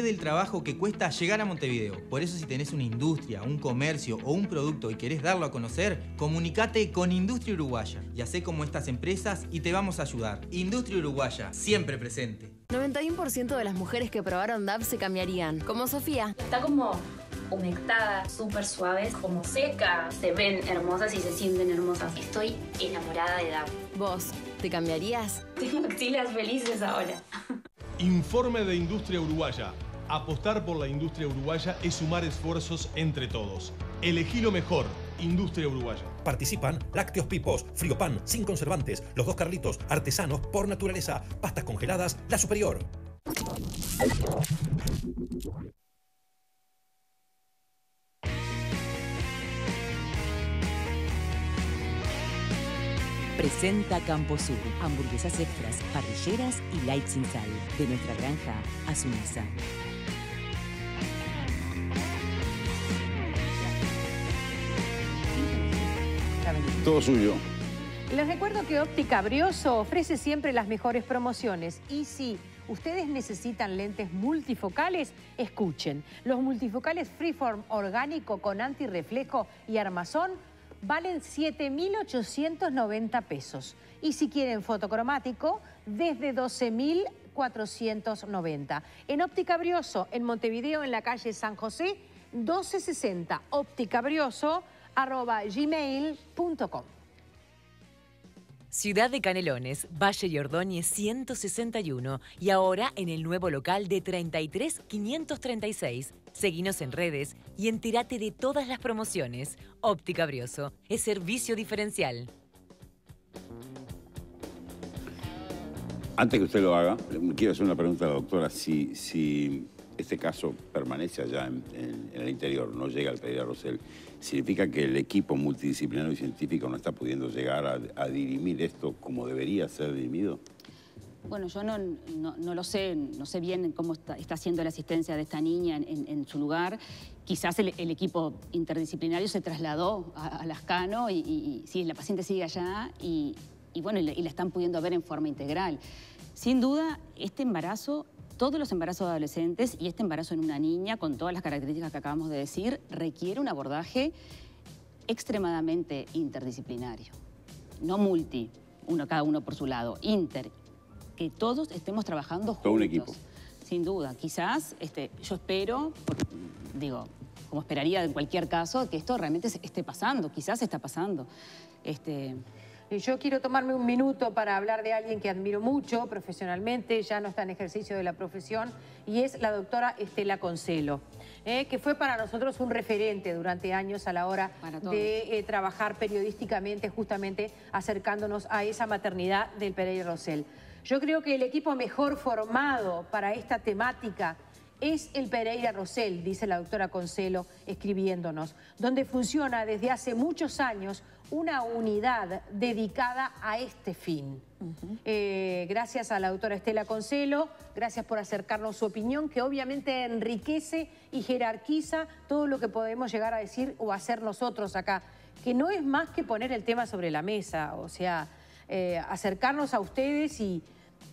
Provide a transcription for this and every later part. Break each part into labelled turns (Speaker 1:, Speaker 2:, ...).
Speaker 1: del trabajo que cuesta llegar a Montevideo. Por eso si tenés una industria, un comercio o un producto y querés darlo a conocer, comunicate con Industria Uruguaya y hacé como estas empresas y te vamos a ayudar. Industria Uruguaya, siempre presente.
Speaker 2: 91% de las mujeres que probaron DAB se cambiarían, como Sofía.
Speaker 3: Está como humectada, súper suave, como seca. Se ven hermosas y se sienten hermosas. Estoy enamorada de DAB.
Speaker 2: ¿Vos te cambiarías?
Speaker 3: Tengo axilas felices ahora.
Speaker 4: Informe de Industria Uruguaya. Apostar por la industria uruguaya es sumar esfuerzos entre todos. Elegí lo mejor. Industria Uruguaya.
Speaker 5: Participan Lácteos Pipos, Friopan, sin conservantes, Los Dos Carlitos, Artesanos por Naturaleza, Pastas Congeladas, La Superior.
Speaker 6: Presenta Camposur, hamburguesas extras, parrilleras y light sin sal. De nuestra granja a su mesa.
Speaker 7: Todo suyo.
Speaker 8: Les recuerdo que Óptica Brioso ofrece siempre las mejores promociones y si ustedes necesitan lentes multifocales, escuchen. Los multifocales Freeform orgánico con antirreflejo y armazón valen 7.890 pesos. Y si quieren fotocromático, desde 12.490. En Óptica Brioso, en Montevideo, en la calle San José, 1260 ópticabrioso arroba gmail.com.
Speaker 6: Ciudad de Canelones, Valle y Ordóñez 161 y ahora en el nuevo local de 33 536. Seguinos en redes y entérate de todas las promociones. Óptica Brioso es servicio diferencial.
Speaker 7: Antes que usted lo haga, quiero hacer una pregunta a la doctora. Si, si este caso permanece allá en, el interior, no llega al Pereira Rosell, ¿significa que el equipo multidisciplinario y científico no está pudiendo llegar a, dirimir esto como debería ser dirimido?
Speaker 9: Bueno, yo no, no, lo sé, no sé bien cómo está, está haciendo la asistencia de esta niña en, su lugar. Quizás el, equipo interdisciplinario se trasladó a, Lascano y, sí, la paciente sigue allá y, bueno, y la están pudiendo ver en forma integral. Sin duda, este embarazo todos los embarazos adolescentes y este embarazo en una niña, con todas las características que acabamos de decir, requiere un abordaje extremadamente interdisciplinario. No multi, uno, cada uno por su lado, inter. Que todos estemos trabajando juntos.
Speaker 7: Todo un equipo.
Speaker 9: Sin duda. Quizás, este, yo espero, digo, como esperaría en cualquier caso, que esto realmente esté pasando. Quizás está pasando. Este,
Speaker 8: yo quiero tomarme un minuto para hablar de alguien que admiro mucho profesionalmente, ya no está en ejercicio de la profesión, y es la doctora Estela Concelo, eh, que fue para nosotros un referente durante años a la hora de eh, trabajar periodísticamente, justamente acercándonos a esa maternidad del Pereira Rosell. Yo creo que el equipo mejor formado para esta temática es el Pereira Rosell, dice la doctora Concelo escribiéndonos, donde funciona desde hace muchos años una unidad dedicada a este fin. Eh, gracias a la doctora Estela Concelo, gracias por acercarnos su opinión, que obviamente enriquece y jerarquiza todo lo que podemos llegar a decir o hacer nosotros acá, que no es más que poner el tema sobre la mesa, o sea, eh, acercarnos a ustedes y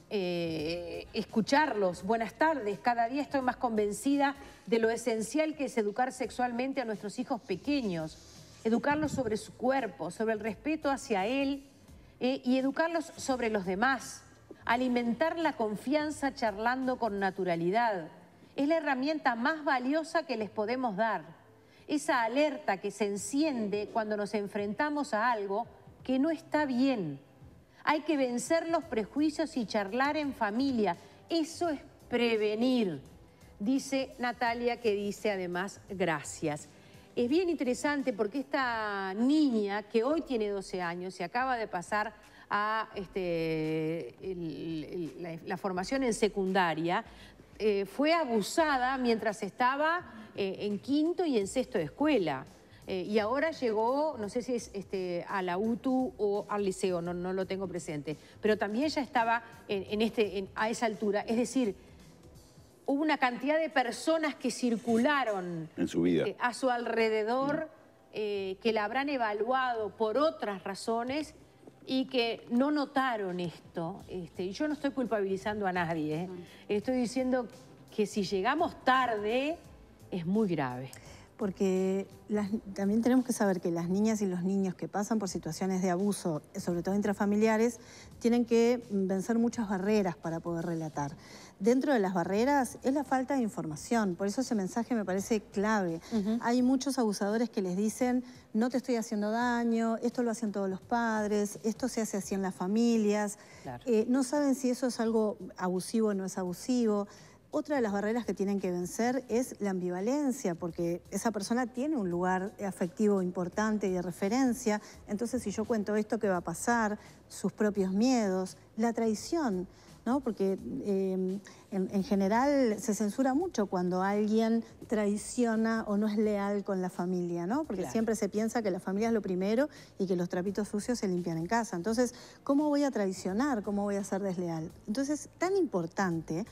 Speaker 8: eh, escucharlos. Buenas tardes, cada día estoy más convencida de lo esencial que es educar sexualmente a nuestros hijos pequeños educarlos sobre su cuerpo, sobre el respeto hacia él eh, y educarlos sobre los demás, alimentar la confianza charlando con naturalidad. Es la herramienta más valiosa que les podemos dar. Esa alerta que se enciende cuando nos enfrentamos a algo que no está bien. Hay que vencer los prejuicios y charlar en familia. Eso es prevenir, dice Natalia, que dice además gracias es bien interesante porque esta niña que hoy tiene 12 años y acaba de pasar a este, la, formación en secundaria, eh, fue abusada mientras estaba eh, en quinto y en sexto de escuela. Eh, y ahora llegó, no sé si es este, a la UTU o al liceo, no, no lo tengo presente, pero también ya estaba en, este, a esa altura. Es decir, hubo una cantidad de personas que circularon
Speaker 7: en su vida.
Speaker 8: Eh, a su alrededor, eh, que la habrán evaluado por otras razones y que no notaron esto. Este, y yo no estoy culpabilizando a nadie, ¿eh? estoy diciendo que si llegamos tarde es muy grave
Speaker 10: porque también tenemos que saber que las niñas y los niños que pasan por situaciones de abuso, sobre todo intrafamiliares, tienen que vencer muchas barreras para poder relatar. Dentro de las barreras es la falta de información, por eso ese mensaje me parece clave. Hay muchos abusadores que les dicen, no te estoy haciendo daño, esto lo hacen todos los padres, esto se hace así en las familias, eh, no saben si eso es algo abusivo o no es abusivo. Otra de las barreras que tienen que vencer es la ambivalencia, porque esa persona tiene un lugar afectivo importante y de referencia. Entonces, si yo cuento esto, ¿qué va a pasar? Sus propios miedos, la traición, ¿no? Porque em, en, general se censura mucho cuando alguien traiciona o no es leal con la familia, ¿no? Porque siempre se piensa que la familia es lo primero y que los trapitos sucios se limpian en casa. Entonces, ¿cómo voy a traicionar? ¿Cómo voy a ser desleal? Entonces, tan importante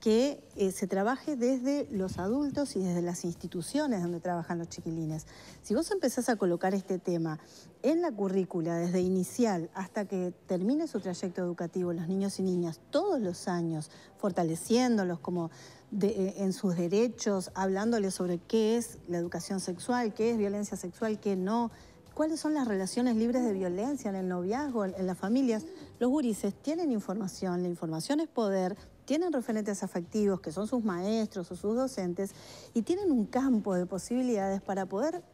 Speaker 10: que eh, se trabaje desde los adultos y desde las instituciones donde trabajan los chiquilines. Si vos empezás a colocar este tema en la currícula desde inicial hasta que termine su trayecto educativo, los niños y niñas, todos los años, fortaleciéndolos como eh, en sus derechos, hablándoles sobre qué es la educación sexual, qué es violencia sexual, qué no, cuáles son las relaciones libres de violencia en el noviazgo, en, las familias. Los gurises tienen información, la información es poder, tienen referentes afectivos, que son sus maestros o sus docentes, y tienen un campo de posibilidades para poder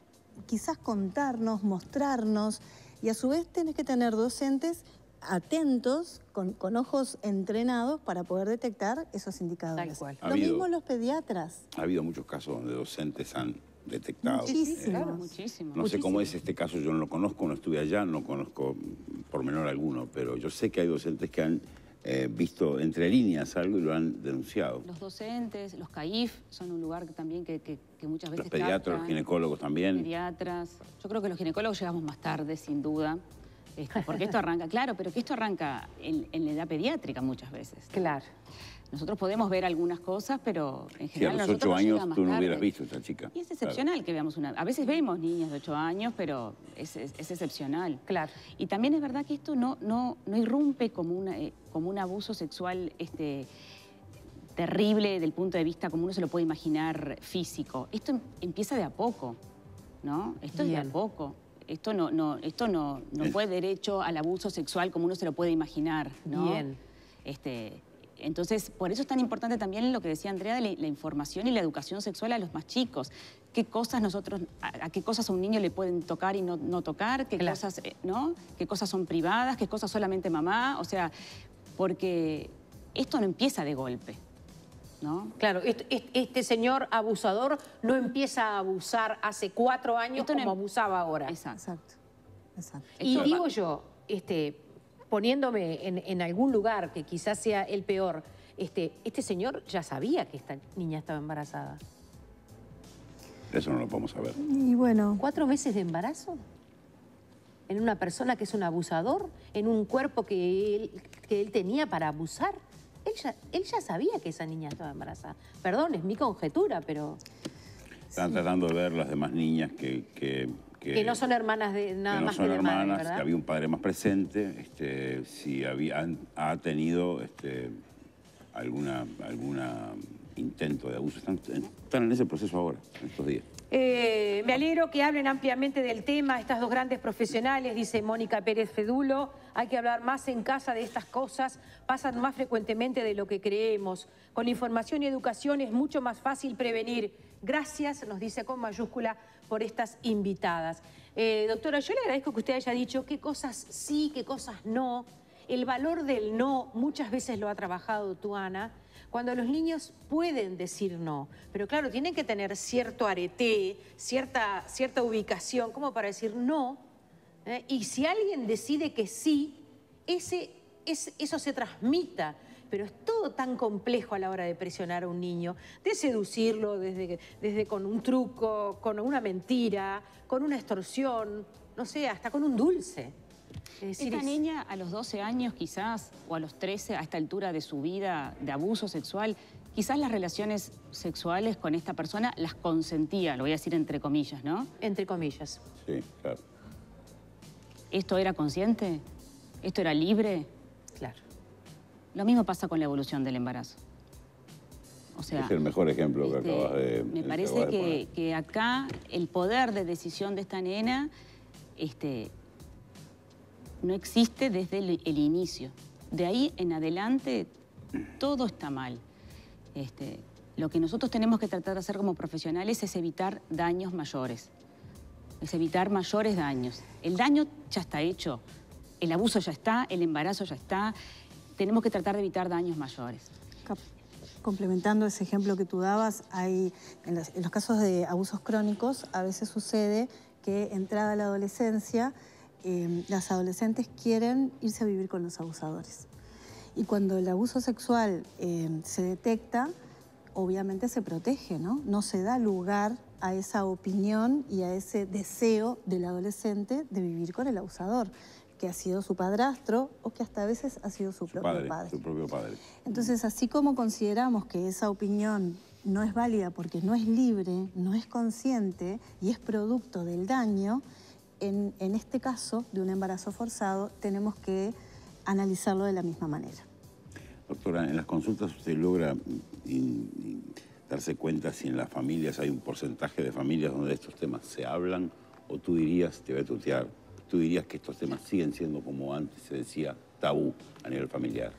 Speaker 10: quizás contarnos, mostrarnos, y a su vez tenés que tener docentes atentos, con, ojos entrenados para poder detectar esos indicadores. Lo mismo los pediatras.
Speaker 7: Ha habido muchos casos donde docentes han detectado.
Speaker 10: Muchísimo.
Speaker 7: No sé cómo es este caso, yo no lo conozco, no estuve allá, no conozco por menor alguno, pero yo sé que hay docentes que han eh, visto entre líneas algo y lo han denunciado.
Speaker 9: Los docentes, los CAIF son un lugar que también que, muchas veces
Speaker 7: Los pediatras, los ginecólogos también.
Speaker 9: Pediatras. Yo creo que los ginecólogos llegamos más tarde, sin duda. Este, porque esto arranca, claro, pero que esto arranca en, en la edad pediátrica muchas veces.
Speaker 8: Claro.
Speaker 9: Nosotros podemos ver algunas cosas, pero en general.
Speaker 7: Sí, a los ocho años tú no hubieras visto a esta chica.
Speaker 9: Y es excepcional que veamos una. A veces vemos niñas de ocho años, pero es, excepcional.
Speaker 8: Claro.
Speaker 9: Y también es verdad que esto no, no, no irrumpe como, una, eh, como un abuso sexual este, terrible del punto de vista como uno se lo puede imaginar físico. Esto em, empieza de a poco, ¿no? Esto es de a poco. Esto no, no, esto no, no fue derecho al abuso sexual como uno se lo puede imaginar, ¿no?
Speaker 8: Bien.
Speaker 9: Este, entonces, por eso es tan importante también lo que decía Andrea de la, información y la educación sexual a los más chicos. ¿Qué cosas nosotros, a, qué cosas a un niño le pueden tocar y no, tocar? ¿Qué cosas, eh, ¿no? ¿Qué cosas son privadas? ¿Qué cosas solamente mamá? O sea, porque esto no empieza de golpe. ¿No?
Speaker 8: Claro, este, señor abusador no empieza a abusar hace cuatro años como em- abusaba ahora.
Speaker 10: Exacto. Exacto.
Speaker 8: Y digo yo, este, poniéndome en, algún lugar que quizás sea el peor, este, este señor ya sabía que esta niña estaba embarazada.
Speaker 7: Eso no lo podemos saber.
Speaker 10: Y bueno.
Speaker 8: ¿Cuatro meses de embarazo? ¿En una persona que es un abusador? ¿En un cuerpo que él, que él tenía para abusar? Él ya, él ya sabía que esa niña estaba embarazada. Perdón, es mi conjetura, pero...
Speaker 7: Están tratando de ver las demás niñas que
Speaker 8: que, no son hermanas de nada
Speaker 7: que
Speaker 8: más
Speaker 7: son
Speaker 8: que
Speaker 7: de hermanas, que había un padre más presente, este, si había, ha tenido este, alguna, alguna intento de abuso. Están, en ese proceso ahora, en estos días.
Speaker 8: Eh, me alegro que hablen ampliamente del tema estas dos grandes profesionales, dice Mónica Pérez Fedulo. Hay que hablar más en casa de estas cosas, pasan más frecuentemente de lo que creemos. Con información y educación es mucho más fácil prevenir. Gracias, nos dice con mayúscula, por estas invitadas. Eh, doctora, yo le agradezco que usted haya dicho qué cosas sí, qué cosas no. El valor del no muchas veces lo ha trabajado tú, Ana cuando los niños pueden decir no, pero claro, tienen que tener cierto arete, cierta, cierta ubicación como para decir no, ¿eh? y si alguien decide que sí, ese, eso se transmita pero es todo tan complejo a la hora de presionar a un niño, de seducirlo desde, desde con un truco, con una mentira, con una extorsión, no sé, hasta con un dulce.
Speaker 9: Esta niña a los 12 años quizás, o a los 13, a esta altura de su vida de abuso sexual, quizás las relaciones sexuales con esta persona las consentía, lo voy a decir entre comillas, ¿no?
Speaker 8: Entre comillas.
Speaker 7: Sí, claro.
Speaker 9: ¿Esto era consciente? ¿Esto era libre?
Speaker 8: Claro.
Speaker 9: Lo mismo pasa con la evolución del embarazo. O sea,
Speaker 7: es el mejor ejemplo que
Speaker 9: este,
Speaker 7: acabas de
Speaker 9: Me
Speaker 7: que
Speaker 9: parece que acá el poder de decisión de esta nena este, no existe desde el, inicio. De ahí en adelante todo está mal. Este, lo que nosotros tenemos que tratar de hacer como profesionales es evitar daños mayores, es evitar mayores daños. El daño ya está hecho, el abuso ya está, el embarazo ya está, tenemos que tratar de evitar daños mayores.
Speaker 10: Complementando ese ejemplo que tú dabas, hay, en, los, en los casos de abusos crónicos a veces sucede que entrada la adolescencia, eh, las adolescentes quieren irse a vivir con los abusadores. Y cuando el abuso sexual eh, se detecta, obviamente se protege, ¿no? No se da lugar a esa opinión y a ese deseo del adolescente de vivir con el abusador, que ha sido su padrastro o que hasta a veces ha sido su,
Speaker 7: Su
Speaker 10: propio
Speaker 7: padre,
Speaker 10: padre.
Speaker 7: su propio padre.
Speaker 10: Entonces, así como consideramos que esa opinión no es válida porque no es libre, no es consciente y es producto del daño, en, en este caso de un embarazo forzado tenemos que analizarlo de la misma manera.
Speaker 7: Doctora, en las consultas usted logra mm, in- in- darse cuenta si en las familias hay un porcentaje de familias donde estos temas se hablan o tú dirías, te voy a tutear, tú dirías que estos temas siguen siendo como antes se decía tabú a nivel familiar.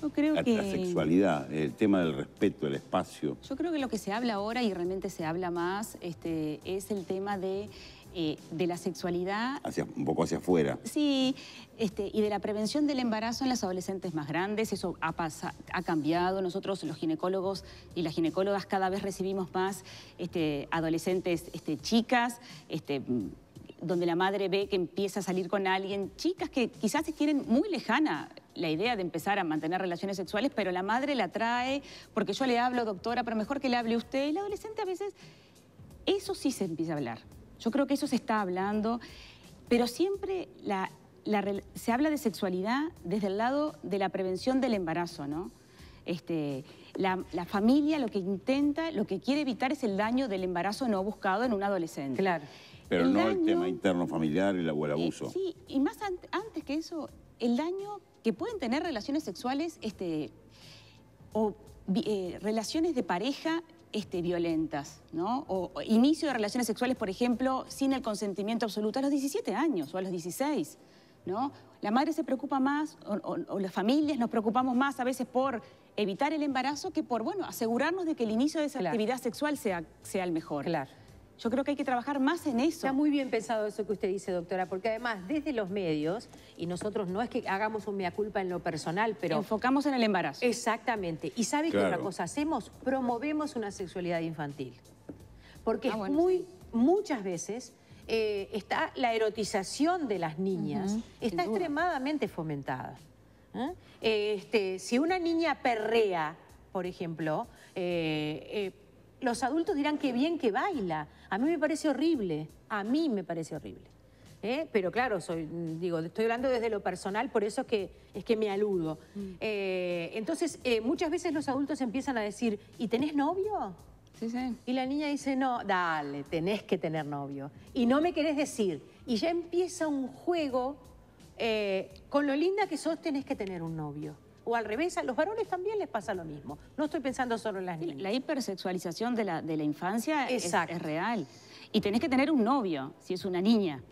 Speaker 9: Yo creo
Speaker 7: La,
Speaker 9: que...
Speaker 7: la sexualidad, el tema del respeto, el espacio.
Speaker 9: Yo creo que lo que se habla ahora y realmente se habla más este, es el tema de, eh, de la sexualidad
Speaker 7: Hacia, un poco hacia afuera.
Speaker 9: Sí, este, y de la prevención del embarazo en las adolescentes más grandes, eso ha, pasa- ha cambiado. Nosotros, los ginecólogos y las ginecólogas, cada vez recibimos más este, adolescentes este, chicas, este, donde la madre ve que empieza a salir con alguien, chicas que quizás tienen muy lejana la idea de empezar a mantener relaciones sexuales, pero la madre la trae porque yo le hablo, doctora, pero mejor que le hable usted. Y el adolescente a veces eso sí se empieza a hablar. Yo creo que eso se está hablando, pero siempre la- se habla de sexualidad desde el lado de la prevención del embarazo, ¿no? Este, la, la familia lo que intenta, lo que quiere evitar es el daño del embarazo no buscado en un adolescente.
Speaker 8: Claro.
Speaker 7: Pero
Speaker 9: El
Speaker 7: no el
Speaker 9: daño-
Speaker 7: tema interno familiar y la- o el abuso.
Speaker 9: Eh, sí, y más an- antes que eso, el daño que pueden tener relaciones sexuales este, o eh, relaciones de pareja este, violentas, ¿no? O, o inicio de relaciones sexuales, por ejemplo, sin el consentimiento absoluto a los 17 años o a los 16, ¿no? La madre se preocupa más, o, o- o las familias nos preocupamos más a veces por evitar el embarazo que por, bueno, asegurarnos de que el inicio de esa
Speaker 8: Claro.
Speaker 9: actividad sexual sea, sea el mejor.
Speaker 8: Claro.
Speaker 9: Yo creo que hay que trabajar más en eso.
Speaker 8: Está muy bien pensado eso que usted dice, doctora, porque además desde los medios, y nosotros no es que hagamos un mea culpa en lo personal, pero...
Speaker 9: Enfocamos en el embarazo.
Speaker 8: Exactamente. ¿Y sabe qué
Speaker 7: Claro.
Speaker 8: otra cosa hacemos? Promovemos una sexualidad infantil. Porque
Speaker 9: Ah,
Speaker 8: es
Speaker 9: bueno,
Speaker 8: muy, muchas veces eh, está la erotización de las niñas, está extremadamente fomentada. ¿eh? Eh, Este, si una niña perrea, por ejemplo, eh, eh, los adultos dirán que bien que baila. A mí me parece horrible, a mí me parece horrible. ¿eh? Pero claro, soy, mm, digo, estoy hablando desde lo personal, por eso es que, es que me aludo. Eh, entonces, eh, muchas veces los adultos empiezan a decir, ¿y tenés novio?
Speaker 9: Sí, sí.
Speaker 8: Y la niña dice, no, dale, tenés que tener novio. Y no me querés decir. Y ya empieza un juego, eh, con lo linda que sos tenés que tener un novio. O al revés, a los varones también les pasa lo mismo. No estoy pensando solo en las niñas.
Speaker 9: La hipersexualización de la, de la infancia es, real. Y tenés que tener un novio si es una niña.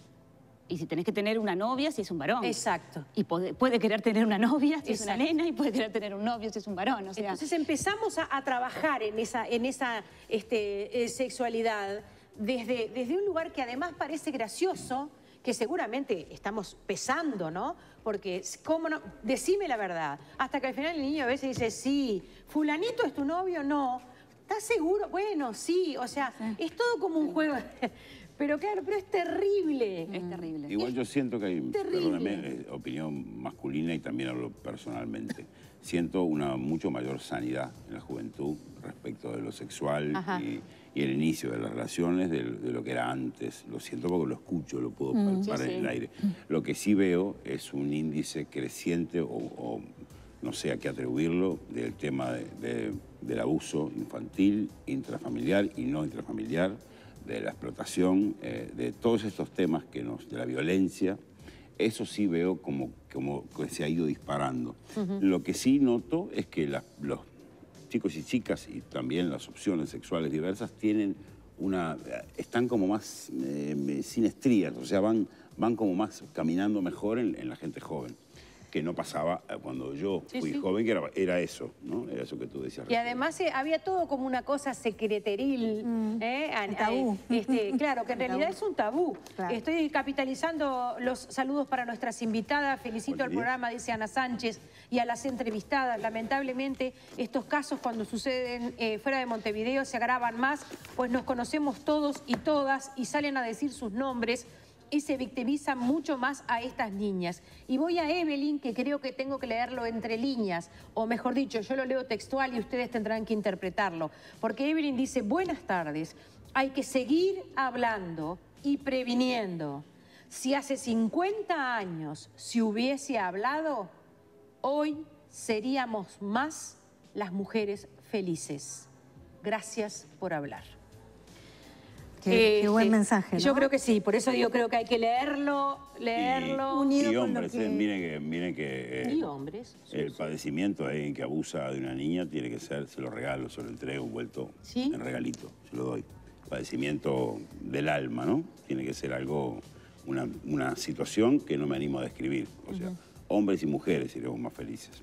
Speaker 9: Y si tenés que tener una novia si es un varón.
Speaker 8: Exacto.
Speaker 9: Y puede, puede querer tener una novia si es una nena y puede querer tener un novio si es un varón. O sea,
Speaker 8: Entonces empezamos a, a trabajar en esa, en esa este, eh, sexualidad desde, desde un lugar que además parece gracioso, que seguramente estamos pesando, ¿no? Porque, ¿cómo no? Decime la verdad. Hasta que al final el niño a veces dice, sí, fulanito es tu novio, no. ¿Estás seguro? Bueno, sí, o sea, es todo como un juego. Pero claro, pero es terrible.
Speaker 9: es terrible.
Speaker 7: Igual yo siento que hay,
Speaker 8: Terrible.
Speaker 7: perdóname, eh, opinión masculina y también hablo personalmente. Siento una mucho mayor sanidad en la juventud respecto de lo sexual y, y el inicio de las relaciones de, de lo que era antes. Lo siento porque lo escucho, lo puedo
Speaker 8: Mm.
Speaker 7: palpar
Speaker 9: Sí,
Speaker 7: en
Speaker 9: sí.
Speaker 7: el aire. Lo que sí veo es un índice creciente o, o no sé a qué atribuirlo del tema de- de- del abuso infantil, intrafamiliar y no intrafamiliar de la explotación, eh, de todos estos temas que nos, de la violencia, eso sí veo como, como que se ha ido disparando. Lo que sí noto es que la- los chicos y chicas y también las opciones sexuales diversas tienen una, están como más eh, sin estrías, o sea, van, van como más caminando mejor en la gente joven que no pasaba eh, cuando yo fui joven, que era, era, eso, ¿no? Era eso que tú decías.
Speaker 8: Y además eh, había todo como una cosa secreteril. Mm. ¿eh?
Speaker 10: tabú.
Speaker 8: Este, claro, que en realidad es un tabú. Estoy capitalizando los saludos para nuestras invitadas. Felicito al programa, dice Ana Sánchez, y a las entrevistadas. Lamentablemente, estos casos cuando suceden fuera de Montevideo se agravan más, pues nos conocemos todos y todas y salen a decir sus nombres y se victimiza mucho más a estas niñas. Y voy a Evelyn, que creo que tengo que leerlo entre líneas, o mejor dicho, yo lo leo textual y ustedes tendrán que interpretarlo. Porque Evelyn dice, buenas tardes, hay que seguir hablando y previniendo. Si hace 50 años se hubiese hablado, hoy seríamos más las mujeres felices. Gracias por hablar.
Speaker 10: Qué, buen mensaje.
Speaker 8: Yo creo que sí, por eso digo, creo que hay que leerlo, leerlo.
Speaker 7: Y, Unido hombres, eh, miren que, miren
Speaker 8: que eh, y hombres,
Speaker 7: el padecimiento de alguien que abusa de una niña tiene que ser, se lo regalo, se lo entrego, vuelto en regalito, se lo doy. Padecimiento del alma, ¿no? Tiene que ser algo, una, situación que no me animo a describir. O sea, hombres y mujeres iremos más felices.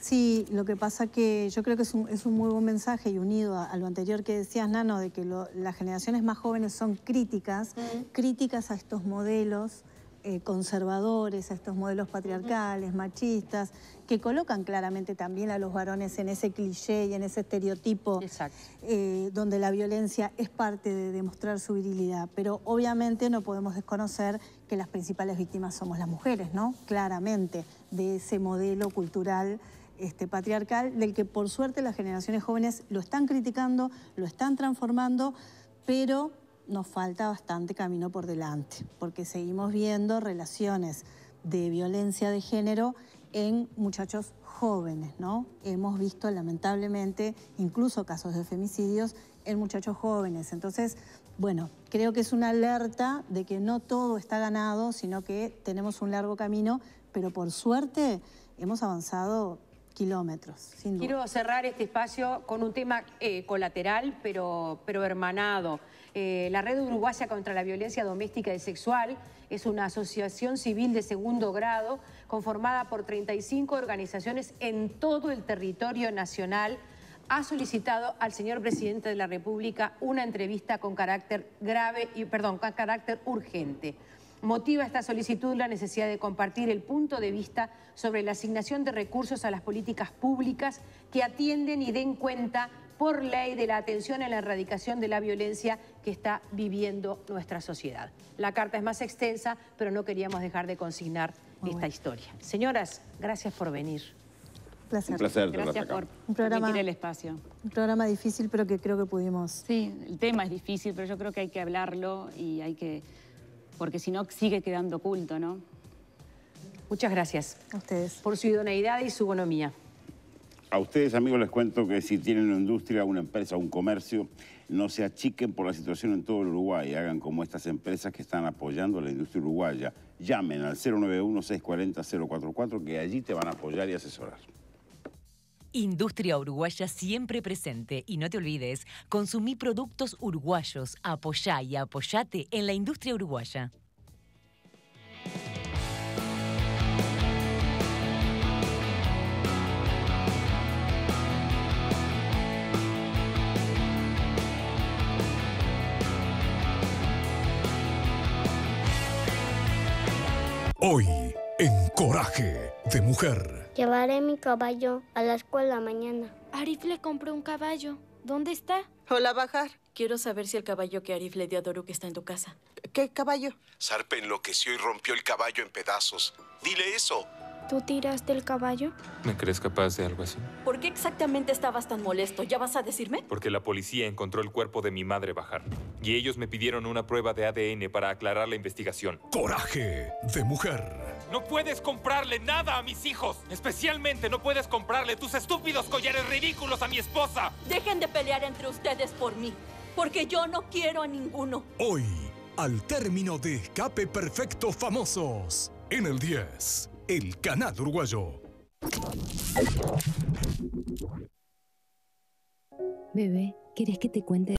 Speaker 10: Sí, lo que pasa que yo creo que es un, muy buen mensaje y unido a, lo anterior que decías, Nano, de que las generaciones más jóvenes son críticas, críticas a estos modelos eh, conservadores, a estos modelos patriarcales, machistas, que colocan claramente también a los varones en ese cliché y en ese estereotipo eh, donde la violencia es parte de demostrar su virilidad. Pero obviamente no podemos desconocer que las principales víctimas somos las mujeres, ¿no? Claramente, de ese modelo cultural este, patriarcal, del que por suerte las generaciones jóvenes lo están criticando, lo están transformando, pero nos falta bastante camino por delante, porque seguimos viendo relaciones de violencia de género en muchachos jóvenes, ¿no? Hemos visto lamentablemente incluso casos de femicidios en muchachos jóvenes. Entonces, bueno, creo que es una alerta de que no todo está ganado, sino que tenemos un largo camino, pero por suerte hemos avanzado
Speaker 8: Quiero cerrar este espacio con un tema eh, colateral, pero, pero hermanado. Eh, la Red Uruguaya contra la Violencia Doméstica y Sexual es una asociación civil de segundo grado conformada por 35 organizaciones en todo el territorio nacional. Ha solicitado al señor presidente de la República una entrevista con carácter grave y, perdón, con carácter urgente. Motiva esta solicitud la necesidad de compartir el punto de vista sobre la asignación de recursos a las políticas públicas que atienden y den cuenta por ley de la atención en la erradicación de la violencia que está viviendo nuestra sociedad. La carta es más extensa, pero no queríamos dejar de consignar esta historia. Señoras, gracias por venir.
Speaker 10: Placer.
Speaker 7: Un placer.
Speaker 9: Gracias por
Speaker 10: un programa,
Speaker 9: el espacio.
Speaker 10: Un programa difícil, pero que creo que pudimos...
Speaker 9: Sí, el tema es difícil, pero yo creo que hay que hablarlo y hay que porque si no sigue quedando oculto, ¿no?
Speaker 8: Muchas gracias.
Speaker 10: A ustedes.
Speaker 8: Por su idoneidad y su bonomía.
Speaker 7: A ustedes, amigos, les cuento que si tienen una industria, una empresa, un comercio, no se achiquen por la situación en todo el Uruguay. Hagan como estas empresas que están apoyando a la industria uruguaya. Llamen al 091-640-044 que allí te van a apoyar y asesorar.
Speaker 6: Industria Uruguaya siempre presente y no te olvides, consumí productos uruguayos, apoyá y apoyate en la industria uruguaya.
Speaker 11: Hoy, en Coraje de Mujer.
Speaker 12: Llevaré mi caballo a la escuela mañana.
Speaker 13: Arif le compró un caballo. ¿Dónde está?
Speaker 14: Hola, Bajar.
Speaker 13: Quiero saber si el caballo que Arif le dio a Doruk está en tu casa.
Speaker 14: ¿Qué caballo?
Speaker 15: Sarpe enloqueció y rompió el caballo en pedazos. Dile eso.
Speaker 13: ¿Tú tiraste el caballo?
Speaker 16: ¿Me crees capaz de algo así?
Speaker 13: ¿Por qué exactamente estabas tan molesto? ¿Ya vas a decirme?
Speaker 16: Porque la policía encontró el cuerpo de mi madre Bajar. Y ellos me pidieron una prueba de ADN para aclarar la investigación.
Speaker 11: Coraje de mujer.
Speaker 16: No puedes comprarle nada a mis hijos. Especialmente no puedes comprarle tus estúpidos collares ridículos a mi esposa.
Speaker 13: Dejen de pelear entre ustedes por mí. Porque yo no quiero a ninguno.
Speaker 11: Hoy, al término de Escape Perfecto Famosos, en el 10 el canal uruguayo.
Speaker 14: Bebé, ¿querés que te cuente